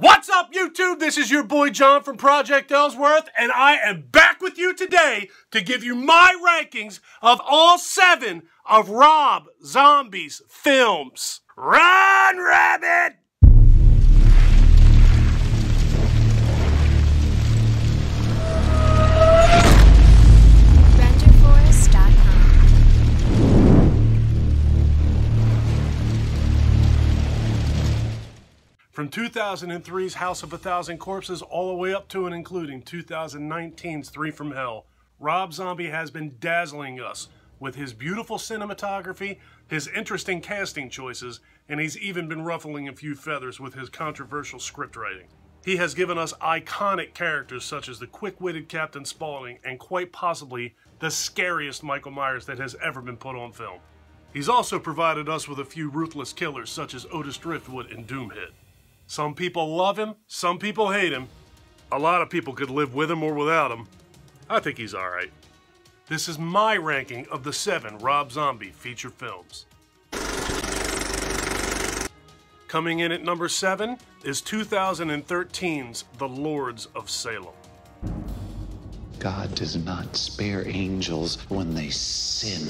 What's up, YouTube? This is your boy John from Project Ellsworth, and I am back with you today to give you my rankings of all seven of Rob Zombie's films. Run, Rabbit! From 2003's House of a Thousand Corpses all the way up to and including 2019's Three from Hell, Rob Zombie has been dazzling us with his beautiful cinematography, his interesting casting choices, and he's even been ruffling a few feathers with his controversial script writing. He has given us iconic characters such as the quick-witted Captain Spaulding and quite possibly the scariest Michael Myers that has ever been put on film. He's also provided us with a few ruthless killers such as Otis Driftwood and Doomhead. Some people love him, some people hate him. A lot of people could live with him or without him. I think he's alright. This is my ranking of the seven Rob Zombie feature films. Coming in at number seven is 2013's The Lords of Salem. God does not spare angels when they sin.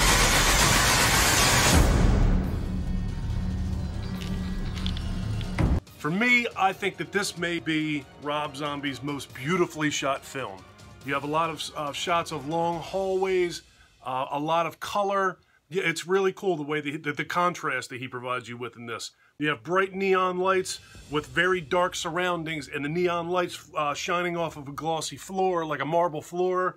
For me, I think that this may be Rob Zombie's most beautifully shot film. You have a lot of uh, shots of long hallways, uh, a lot of color. Yeah, it's really cool the way the, the contrast that he provides you with in this. You have bright neon lights with very dark surroundings, and the neon lights uh, shining off of a glossy floor like a marble floor.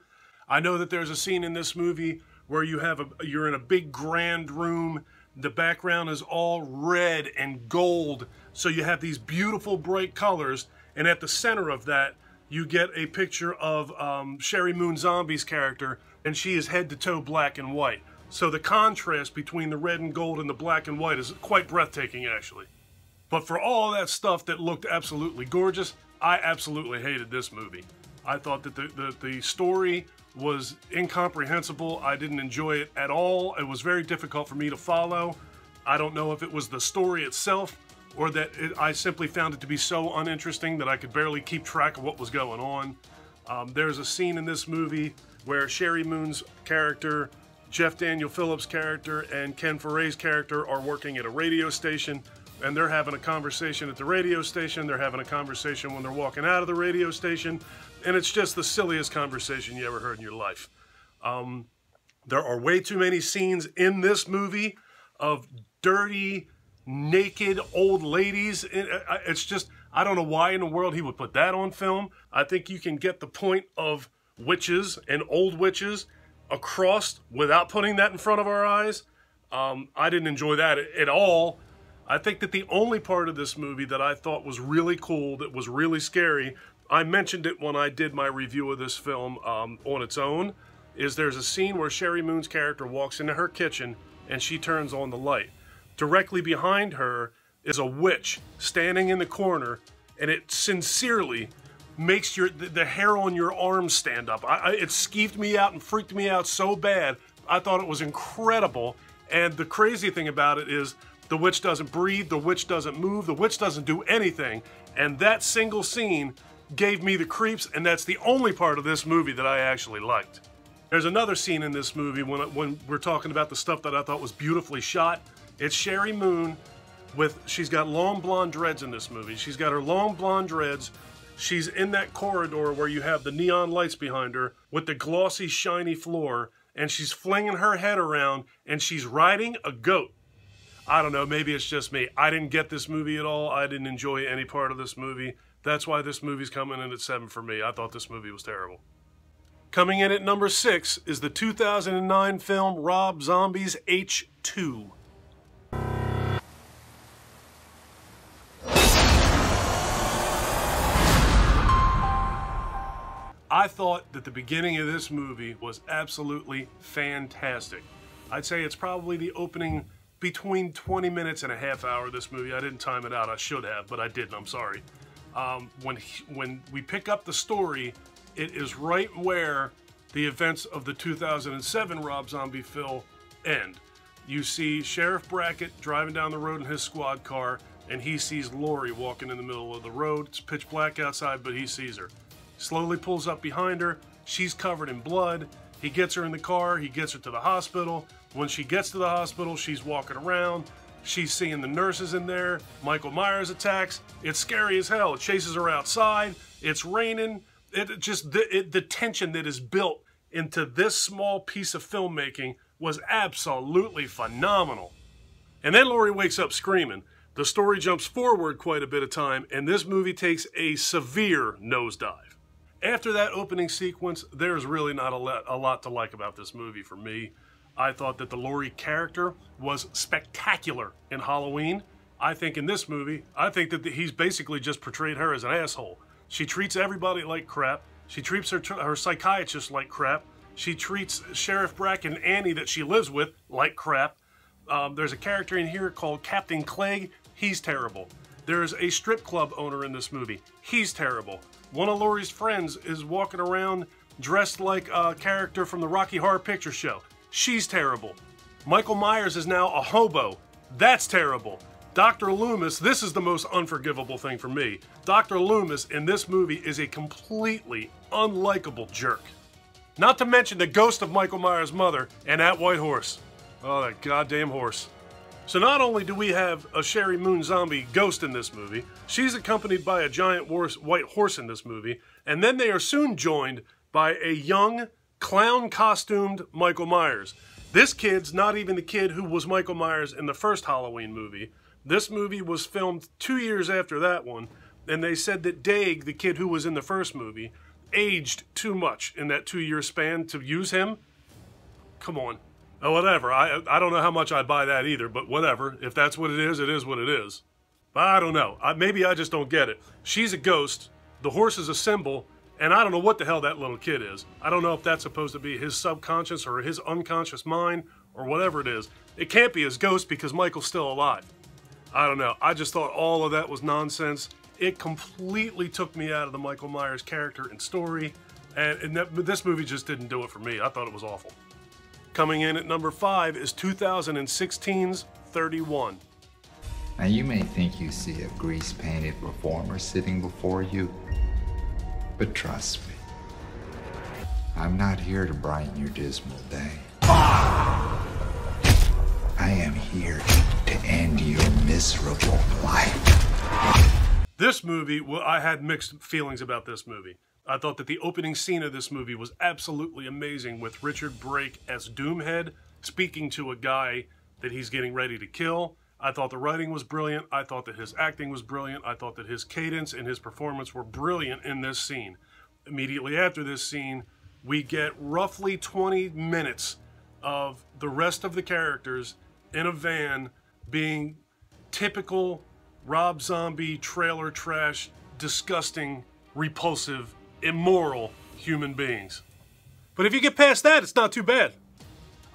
I know that there's a scene in this movie where you have a you're in a big grand room. The background is all red and gold, so you have these beautiful bright colors, and at the center of that, you get a picture of um, Sheri Moon Zombie's character, and she is head to toe black and white. So the contrast between the red and gold and the black and white is quite breathtaking, actually. But for all that stuff that looked absolutely gorgeous, I absolutely hated this movie. I thought that the, the, the story was incomprehensible. I didn't enjoy it at all. It was very difficult for me to follow. I don't know if it was the story itself or that it, I simply found it to be so uninteresting that I could barely keep track of what was going on. Um, there's a scene in this movie where Sheri Moon's character, Jeff Daniel Phillips' character, and Ken Foree's character are working at a radio station and they're having a conversation at the radio station. They're having a conversation when they're walking out of the radio station. And it's just the silliest conversation you ever heard in your life. Um, there are way too many scenes in this movie of dirty, naked old ladies. It's just, I don't know why in the world he would put that on film. I think you can get the point of witches and old witches across without putting that in front of our eyes. Um, I didn't enjoy that at all. I think that the only part of this movie that I thought was really cool, that was really scary, I mentioned it when I did my review of this film um, on its own, is there's a scene where Sheri Moon's character walks into her kitchen and she turns on the light. Directly behind her is a witch standing in the corner, and it sincerely makes your the, the hair on your arms stand up. I, I, it skeeved me out and freaked me out so bad. I thought it was incredible. And the crazy thing about it is the witch doesn't breathe, the witch doesn't move, the witch doesn't do anything. And that single scene gave me the creeps, and that's the only part of this movie that I actually liked. There's another scene in this movie when, when we're talking about the stuff that I thought was beautifully shot. It's Sheri Moon with, she's got long blonde dreads in this movie. She's got her long blonde dreads. She's in that corridor where you have the neon lights behind her with the glossy, shiny floor, and she's flinging her head around and she's riding a goat. I don't know, maybe it's just me. I didn't get this movie at all. I didn't enjoy any part of this movie. That's why this movie's coming in at seven for me. I thought this movie was terrible. Coming in at number six is the 2009 film Rob Zombie's H2. I thought that the beginning of this movie was absolutely fantastic. I'd say it's probably the opening between 20 minutes and a half hour of this movie. I didn't time it out. I should have, but I didn't. I'm sorry. Um, when he, when we pick up the story, it is right where the events of the 2007 Rob Zombie film end. You see Sheriff Brackett driving down the road in his squad car, and he sees Laurie walking in the middle of the road. It's pitch black outside, but he sees her. Slowly pulls up behind her. She's covered in blood. He gets her in the car. He gets her to the hospital. When she gets to the hospital, she's walking around. She's seeing the nurses in there. Michael Myers attacks. It's scary as hell. It chases her outside. It's raining. It just the, it, the tension that is built into this small piece of filmmaking was absolutely phenomenal. And then Laurie wakes up screaming. The story jumps forward quite a bit of time, and this movie takes a severe nosedive. After that opening sequence, there's really not a lot, a lot to like about this movie for me. I thought that the Laurie character was spectacular in Halloween. I think in this movie, I think that he's basically just portrayed her as an asshole. She treats everybody like crap. She treats her, her psychiatrist like crap. She treats Sheriff Brack and Annie that she lives with like crap. Um, there's a character in here called Captain Clegg. He's terrible. There's a strip club owner in this movie. He's terrible. One of Laurie's friends is walking around dressed like a character from the Rocky Horror Picture Show. She's terrible. Michael Myers is now a hobo. That's terrible. Dr. Loomis, this is the most unforgivable thing for me. Dr. Loomis in this movie is a completely unlikable jerk. Not to mention the ghost of Michael Myers' mother and that white horse. Oh, that goddamn horse. So not only do we have a Sheri Moon zombie ghost in this movie, she's accompanied by a giant white horse in this movie, and then they are soon joined by a young, clown costumed Michael Myers. This kid's not even the kid who was Michael Myers in the first Halloween movie. This movie was filmed two years after that one, and they said that Daeg, the kid who was in the first movie, aged too much in that two year span to use him. Come on. Oh, whatever. I, I don't know how much I buy that either, but whatever. If that's what it is, it is what it is. But I don't know. I, maybe I just don't get it. She's a ghost. The horse is a symbol. And I don't know what the hell that little kid is. I don't know if that's supposed to be his subconscious or his unconscious mind or whatever it is. It can't be his ghost because Michael's still alive. I don't know. I just thought all of that was nonsense. It completely took me out of the Michael Myers character and story. And, and that, this movie just didn't do it for me. I thought it was awful. Coming in at number five is 2016's 31. Now, you may think you see a grease painted reformer sitting before you, but trust me, I'm not here to brighten your dismal day. I am here to end your miserable life. This movie, well, I had mixed feelings about this movie. I thought that the opening scene of this movie was absolutely amazing with Richard Brake as Doomhead speaking to a guy that he's getting ready to kill. I thought the writing was brilliant. I thought that his acting was brilliant. I thought that his cadence and his performance were brilliant in this scene. Immediately after this scene, we get roughly 20 minutes of the rest of the characters in a van being typical Rob Zombie trailer trash, disgusting, repulsive, immoral human beings. But if you get past that, it's not too bad.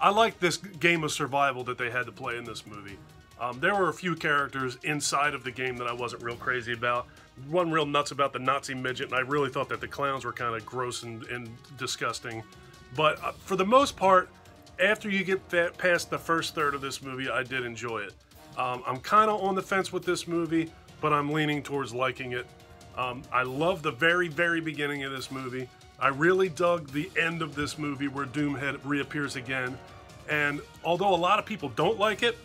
I like this game of survival that they had to play in this movie. Um, there were a few characters inside of the game that I wasn't real crazy about. One real nuts about the Nazi midget, and I really thought that the clowns were kind of gross and, and, disgusting. But uh, for the most part, after you get past the first third of this movie, I did enjoy it. Um, I'm kind of on the fence with this movie, but I'm leaning towards liking it. Um, I love the very, very beginning of this movie. I really dug the end of this movie where Doomhead reappears again. And although a lot of people don't like it,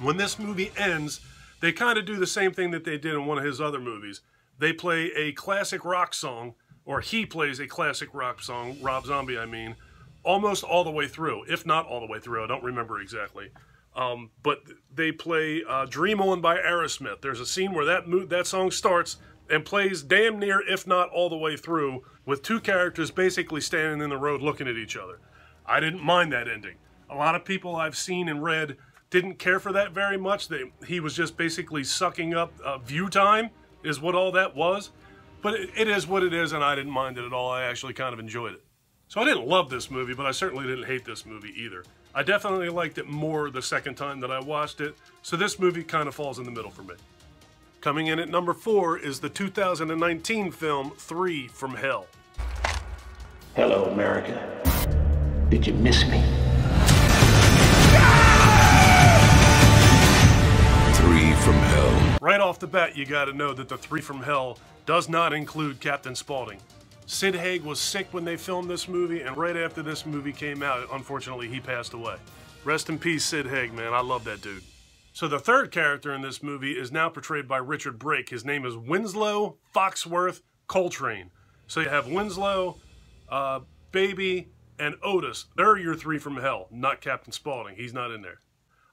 when this movie ends, they kind of do the same thing that they did in one of his other movies. They play a classic rock song, or he plays a classic rock song, Rob Zombie, I mean, almost all the way through, if not all the way through. I don't remember exactly. Um, but they play uh, "Dream On" by Aerosmith. There's a scene where that that song starts and plays damn near, if not all the way through, with two characters basically standing in the road looking at each other. I didn't mind that ending. A lot of people I've seen and read didn't care for that very much. They, he was just basically sucking up uh, view time, is what all that was. But it, it is what it is, and I didn't mind it at all. I actually kind of enjoyed it. So I didn't love this movie, but I certainly didn't hate this movie either. I definitely liked it more the second time that I watched it, so this movie kind of falls in the middle for me. Coming in at number four is the 2019 film Three from Hell. Hello, America. Did you miss me? Three from Hell. Right off the bat, you got to know that the three from hell does not include Captain Spaulding. Sid Haig was sick when they filmed this movie, and right after this movie came out, unfortunately, he passed away. Rest in peace, Sid Haig, man. I love that dude. So the third character in this movie is now portrayed by Richard Brake. His name is Winslow Foxworth Coltrane. So you have Winslow, uh, Baby, and Otis. They're your three from hell, not Captain Spaulding. He's not in there.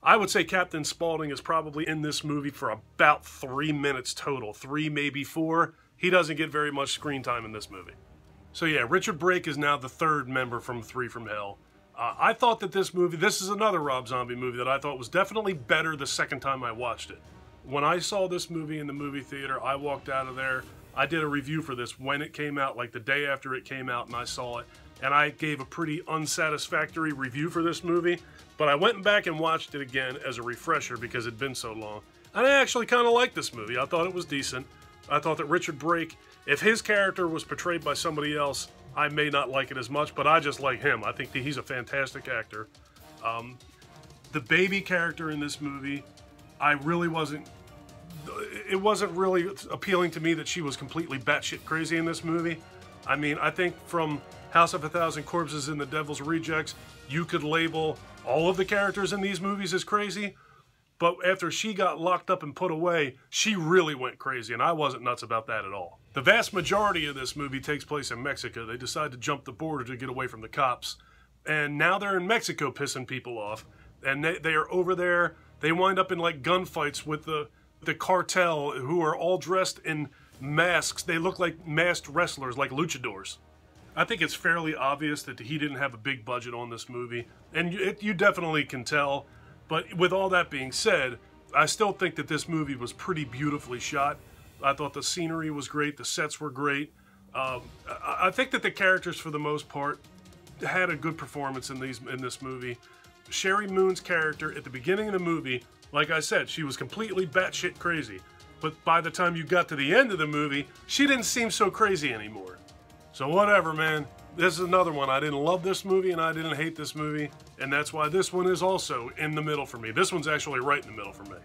I would say Captain Spaulding is probably in this movie for about three minutes total, three, maybe four. He doesn't get very much screen time in this movie. So yeah, Richard Brake is now the third member from Three from Hell. Uh, I thought that this movie, this is another Rob Zombie movie that I thought was definitely better the second time I watched it. When I saw this movie in the movie theater, I walked out of there. I did a review for this when it came out, like the day after it came out, and I saw it. And I gave a pretty unsatisfactory review for this movie. But I went back and watched it again as a refresher because it'd been so long. And I actually kind of liked this movie. I thought it was decent. I thought that Richard Brake, if his character was portrayed by somebody else, I may not like it as much, but I just like him. I think he's a fantastic actor. Um, the baby character in this movie, I really wasn't. It wasn't really appealing to me that she was completely batshit crazy in this movie. I mean, I think from House of a Thousand Corpses and The Devil's Rejects, you could label all of the characters in these movies as crazy. But after she got locked up and put away, she really went crazy, and I wasn't nuts about that at all. The vast majority of this movie takes place in Mexico. They decide to jump the border to get away from the cops. And now they're in Mexico pissing people off. And they, they are over there. They wind up in like gunfights with the, the cartel who are all dressed in masks. They look like masked wrestlers, like luchadors. I think it's fairly obvious that he didn't have a big budget on this movie. And it, you definitely can tell. But with all that being said, I still think that this movie was pretty beautifully shot. I thought the scenery was great, the sets were great. Um, I, I think that the characters, for the most part, had a good performance in these in this movie. Sheri Moon's character at the beginning of the movie, like I said, she was completely batshit crazy. But by the time you got to the end of the movie, she didn't seem so crazy anymore. So whatever, man. This is another one. I didn't love this movie and I didn't hate this movie, and that's why this one is also in the middle for me. This one's actually right in the middle for me.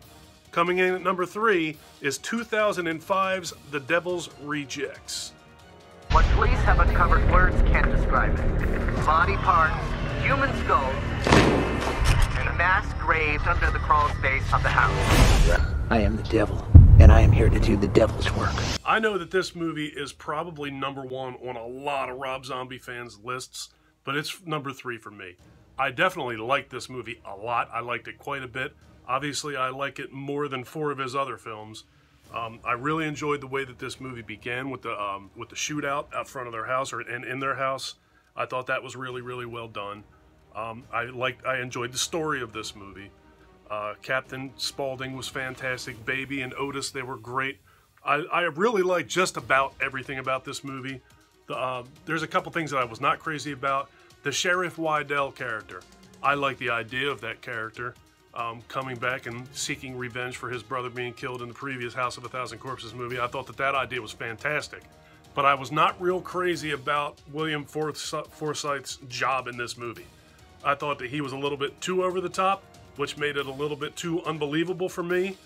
Coming in at number three is 2005's The Devil's Rejects. What police have uncovered, words can't describe it. Body parts, human skulls, and a mass graved under the crawl space of the house. I am the devil, and I am here to do the devil's work. I know that this movie is probably number one on a lot of Rob Zombie fans' lists, but it's number three for me. I definitely liked this movie a lot. I liked it quite a bit. Obviously, I like it more than four of his other films. Um, I really enjoyed the way that this movie began with the um, with the shootout out front of their house or and in their house. I thought that was really really well done. Um, I liked I enjoyed the story of this movie. Uh, Captain Spaulding was fantastic. Baby and Otis they were great. I, I really liked just about everything about this movie. The, uh, there's a couple things that I was not crazy about. The Sheriff Wydell character. I like the idea of that character um, coming back and seeking revenge for his brother being killed in the previous House of a Thousand Corpses movie. I thought that that idea was fantastic. But I was not real crazy about William Forsythe's job in this movie. I thought that he was a little bit too over the top, which made it a little bit too unbelievable for me.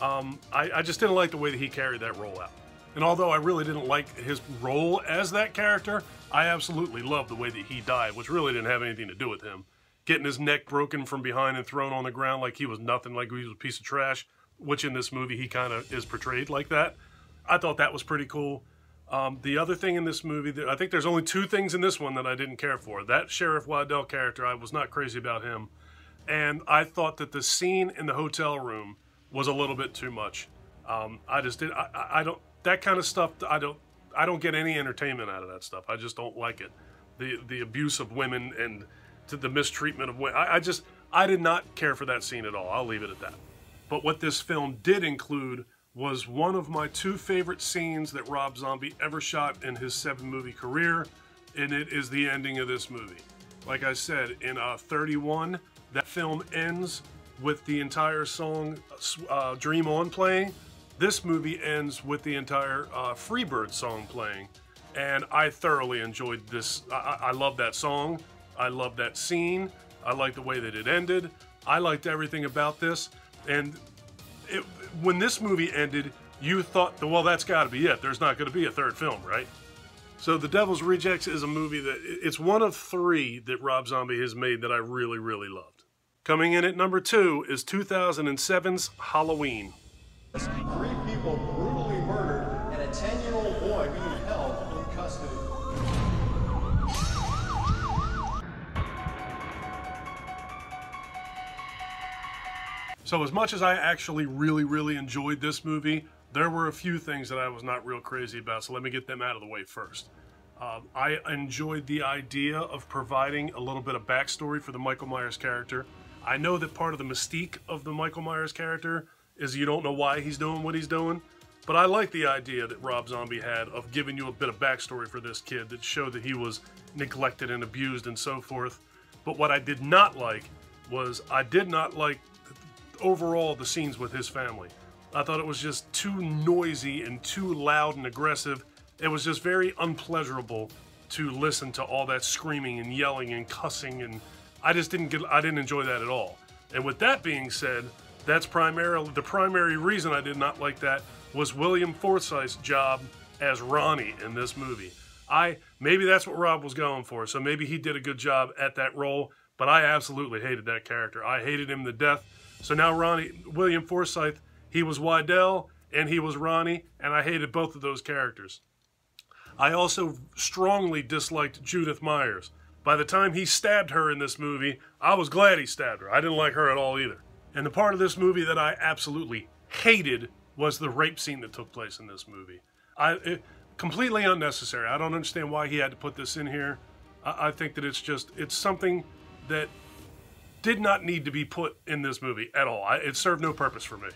Um, I, I just didn't like the way that he carried that role out. And although I really didn't like his role as that character, I absolutely loved the way that he died, which really didn't have anything to do with him getting his neck broken from behind and thrown on the ground like he was nothing, like he was a piece of trash, which in this movie he kind of is portrayed like that. I thought that was pretty cool. Um, the other thing in this movie, that I think there's only two things in this one that I didn't care for. That Sheriff Wydell character, I was not crazy about him. And I thought that the scene in the hotel room was a little bit too much. Um, I just did. I, I don't. That kind of stuff. I don't. I don't get any entertainment out of that stuff. I just don't like it. The the abuse of women and to the mistreatment of women. I, I just, I did not care for that scene at all. I'll leave it at that. But what this film did include was one of my two favorite scenes that Rob Zombie ever shot in his seven movie career, and it is the ending of this movie. Like I said, in uh, 31, that film ends with the entire song uh, Dream On playing. This movie ends with the entire uh, Freebird song playing. And I thoroughly enjoyed this. I, I love that song. I love that scene. I like the way that it ended. I liked everything about this. And it, when this movie ended, you thought, well, that's got to be it. There's not going to be a third film, right? So The Devil's Rejects is a movie that it's one of three that Rob Zombie has made that I really, really loved. Coming in at number two is 2007's Halloween. Three people So, as much as I actually really, really enjoyed this movie, there were a few things that I was not real crazy about. So, let me get them out of the way first. Um, I enjoyed the idea of providing a little bit of backstory for the Michael Myers character. I know that part of the mystique of the Michael Myers character is you don't know why he's doing what he's doing, but I like the idea that Rob Zombie had of giving you a bit of backstory for this kid that showed that he was neglected and abused and so forth. But what I did not like was I did not like overall the scenes with his family. I thought it was just too noisy and too loud and aggressive. It was just very unpleasurable to listen to all that screaming and yelling and cussing and I just didn't get I didn't enjoy that at all. And with that being said, that's primarily the primary reason I did not like that was William Forsythe's job as Ronnie in this movie. I maybe that's what Rob was going for, so maybe he did a good job at that role, but I absolutely hated that character. I hated him to death. So now Ronnie William Forsythe, he was Wydell and he was Ronnie, and I hated both of those characters. I also strongly disliked Judith Myers. By the time he stabbed her in this movie, I was glad he stabbed her. I didn't like her at all either. And the part of this movie that I absolutely hated was the rape scene that took place in this movie. I it, completely unnecessary. I don't understand why he had to put this in here. I, I think that it's just it's something that did not need to be put in this movie at all. I, it served no purpose for me.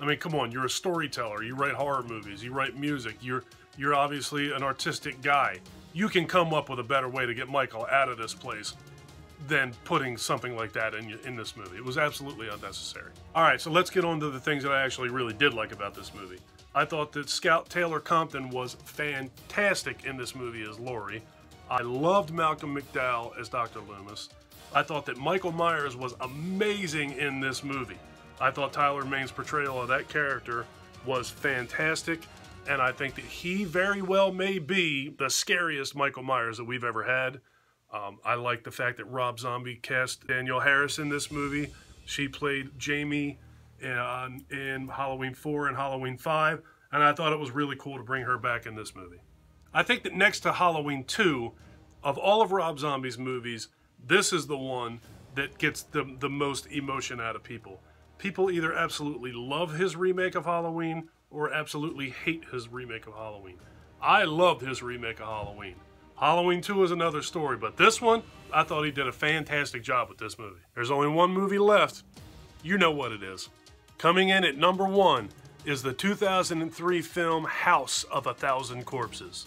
I mean, come on, you're a storyteller. You write horror movies. You write music. You're you're obviously an artistic guy. You can come up with a better way to get Michael out of this place than putting something like that in in this movie. It was absolutely unnecessary. All right, so let's get on to the things that I actually really did like about this movie. I thought that Scout Taylor Compton was fantastic in this movie as Laurie. I loved Malcolm McDowell as Dr. Loomis. I thought that Michael Myers was amazing in this movie. I thought Tyler Mane's portrayal of that character was fantastic, and I think that he very well may be the scariest Michael Myers that we've ever had. Um, I like the fact that Rob Zombie cast Danielle Harris in this movie. She played Jamie in, in Halloween 4 and Halloween 5, and I thought it was really cool to bring her back in this movie. I think that next to Halloween 2, of all of Rob Zombie's movies, this is the one that gets the, the most emotion out of people. People either absolutely love his remake of Halloween or absolutely hate his remake of Halloween. I loved his remake of Halloween. Halloween 2 is another story, but this one, I thought he did a fantastic job with this movie. There's only one movie left. You know what it is. Coming in at number one is the 2003 film House of a Thousand Corpses.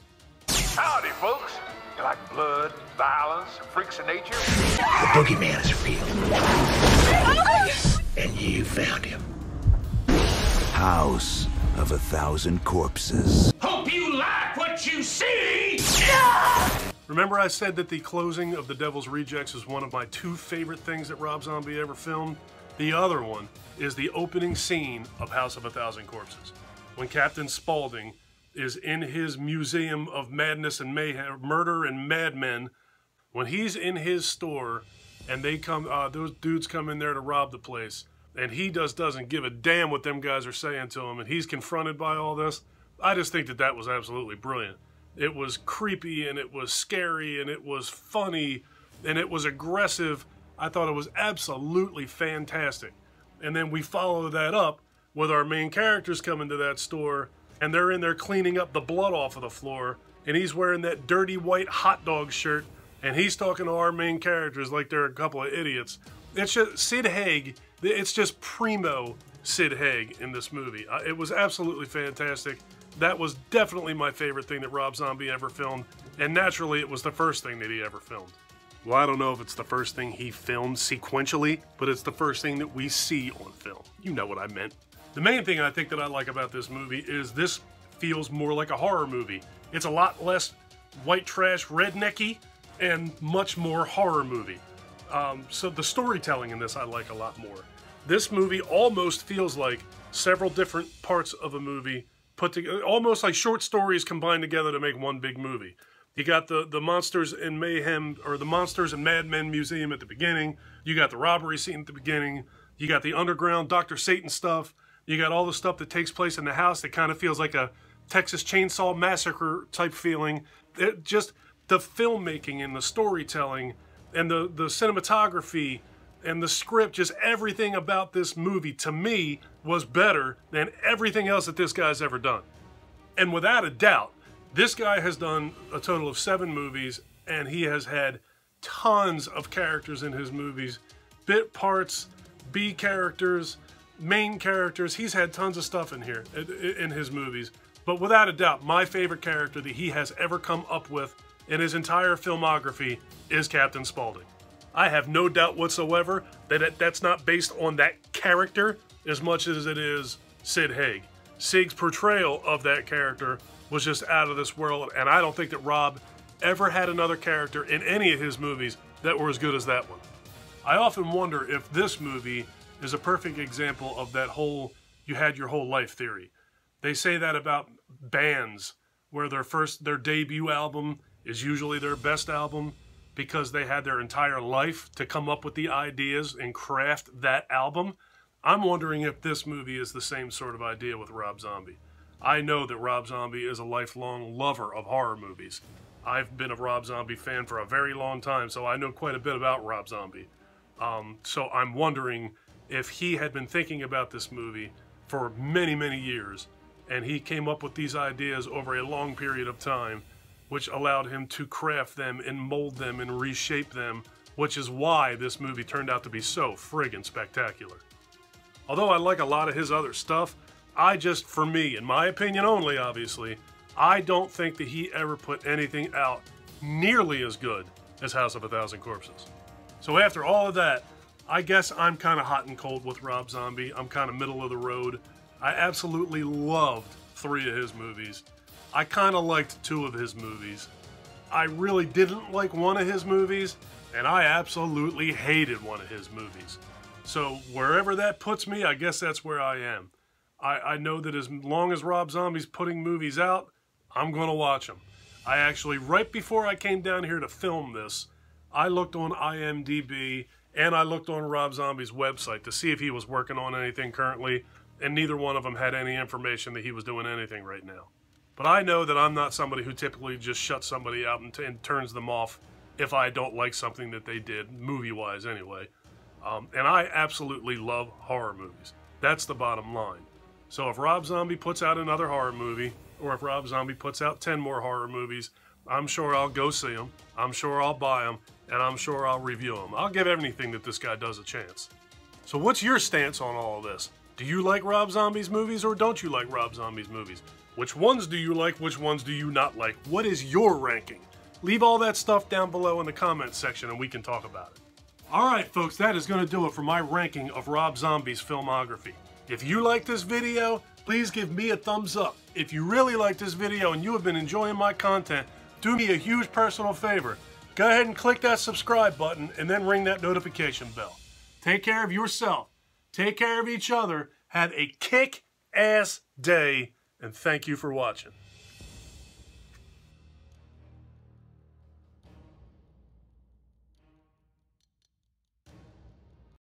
Howdy, folks. You like blood, violence, freaks of nature? The boogeyman is real. And you found him. House of a Thousand Corpses. Hope you like what you see! Remember I said that the closing of The Devil's Rejects is one of my two favorite things that Rob Zombie ever filmed? The other one is the opening scene of House of a Thousand Corpses. When Captain Spaulding is in his museum of madness and mayhem, murder and madmen, when he's in his store and they come, uh, those dudes come in there to rob the place, and he just doesn't give a damn what them guys are saying to him, and he's confronted by all this. I just think that that was absolutely brilliant. It was creepy and it was scary and it was funny and it was aggressive. I thought it was absolutely fantastic. And then we follow that up with our main characters coming to that store and they're in there cleaning up the blood off of the floor and he's wearing that dirty white hot dog shirt and he's talking to our main characters like they're a couple of idiots. It's just Sid Haig, it's just primo Sid Haig in this movie. Uh, it was absolutely fantastic. That was definitely my favorite thing that Rob Zombie ever filmed, and naturally, it was the first thing that he ever filmed. Well, I don't know if it's the first thing he filmed sequentially, but it's the first thing that we see on film. You know what I meant. The main thing I think that I like about this movie is this feels more like a horror movie. It's a lot less white trash rednecky and much more horror movie. Um, so the storytelling in this I like a lot more. This movie almost feels like several different parts of a movie put together, almost like short stories combined together to make one big movie. You got the the monsters and mayhem, or the monsters and Mad Men museum at the beginning. You got the robbery scene at the beginning. You got the underground Doctor Satan stuff. You got all the stuff that takes place in the house that kind of feels like a Texas Chainsaw Massacre type feeling. It just the filmmaking and the storytelling and the the cinematography and the script, just everything about this movie to me was better than everything else that this guy's ever done. And without a doubt, this guy has done a total of seven movies and he has had tons of characters in his movies bit parts, B characters, main characters. He's had tons of stuff in here in his movies. But without a doubt, my favorite character that he has ever come up with in his entire filmography is Captain Spaulding. I have no doubt whatsoever that it, that's not based on that character as much as it is Sid Haig. Sig's portrayal of that character was just out of this world, and I don't think that Rob ever had another character in any of his movies that were as good as that one. I often wonder if this movie is a perfect example of that whole you had your whole life theory. They say that about bands where their first their debut album is usually their best album because they had their entire life to come up with the ideas and craft that album. I'm wondering if this movie is the same sort of idea with Rob Zombie. I know that Rob Zombie is a lifelong lover of horror movies. I've been a Rob Zombie fan for a very long time, so I know quite a bit about Rob Zombie. Um, so I'm wondering if he had been thinking about this movie for many, many years, and he came up with these ideas over a long period of time which allowed him to craft them and mold them and reshape them, which is why this movie turned out to be so friggin' spectacular. Although I like a lot of his other stuff, I just, for me, in my opinion only, obviously, I don't think that he ever put anything out nearly as good as House of a Thousand Corpses. So after all of that, I guess I'm kind of hot and cold with Rob Zombie. I'm kind of middle of the road. I absolutely loved three of his movies. I kind of liked two of his movies. I really didn't like one of his movies, and I absolutely hated one of his movies. So wherever that puts me, I guess that's where I am. I, I know that as long as Rob Zombie's putting movies out, I'm going to watch them. I actually, right before I came down here to film this, I looked on IMDb and I looked on Rob Zombie's website to see if he was working on anything currently, and neither one of them had any information that he was doing anything right now. But I know that I'm not somebody who typically just shuts somebody out and, and turns them off if I don't like something that they did, movie wise anyway. Um, and I absolutely love horror movies. That's the bottom line. So if Rob Zombie puts out another horror movie, or if Rob Zombie puts out 10 more horror movies, I'm sure I'll go see them. I'm sure I'll buy them, and I'm sure I'll review them. I'll give anything that this guy does a chance. So what's your stance on all of this? Do you like Rob Zombie's movies or don't you like Rob Zombie's movies? Which ones do you like? Which ones do you not like? What is your ranking? Leave all that stuff down below in the comments section and we can talk about it. Alright folks, that is going to do it for my ranking of Rob Zombie's filmography. If you like this video, please give me a thumbs up. If you really like this video and you have been enjoying my content, do me a huge personal favor. Go ahead and click that subscribe button and then ring that notification bell. Take care of yourself. Take care of each other. Have a kick-ass day and thank you for watching.